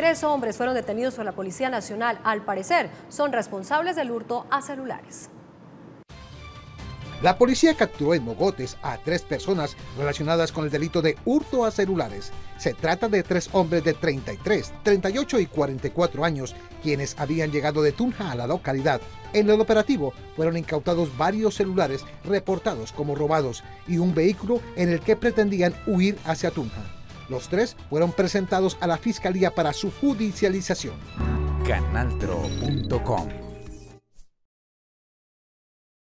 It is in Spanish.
Tres hombres fueron detenidos por la Policía Nacional. Al parecer, son responsables del hurto a celulares. La policía capturó en Mogotes a tres personas relacionadas con el delito de hurto a celulares. Se trata de tres hombres de 33, 38 y 44 años, quienes habían llegado de Tunja a la localidad. En el operativo fueron incautados varios celulares reportados como robados y un vehículo en el que pretendían huir hacia Tunja. Los tres fueron presentados a la fiscalía para su judicialización. Canaltro.com